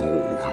我我看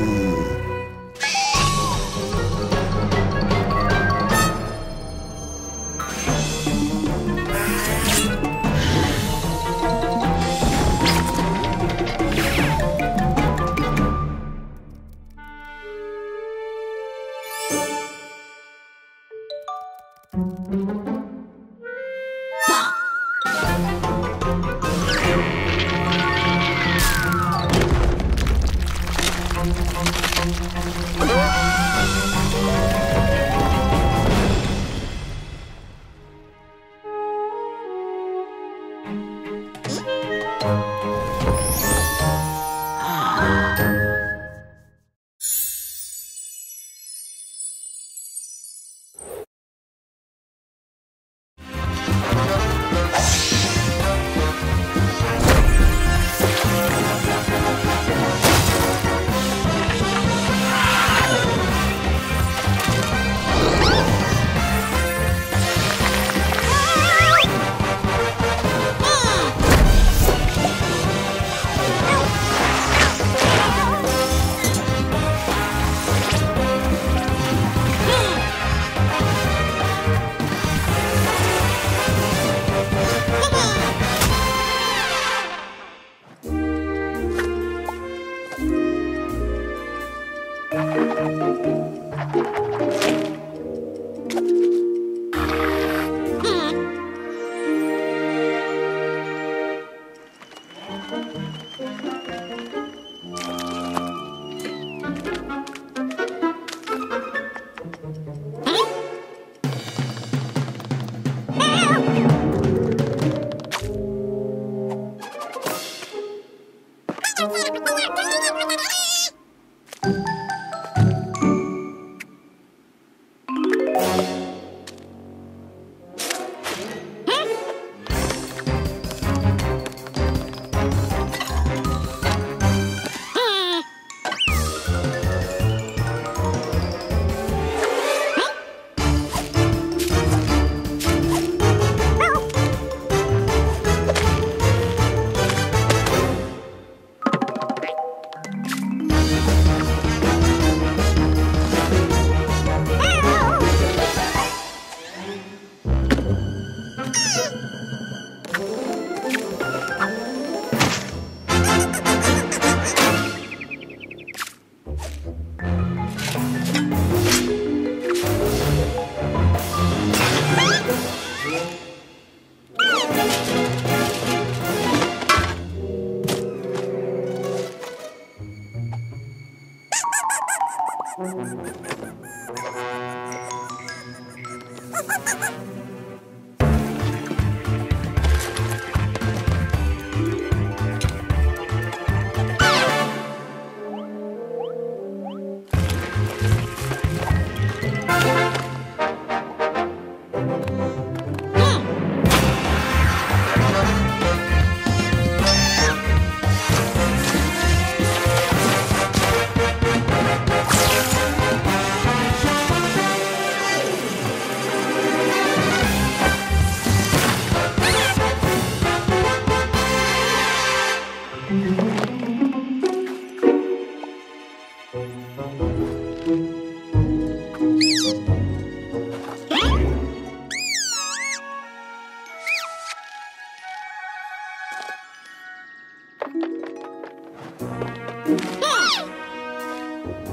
Ooh. Oh, my God.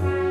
Bye.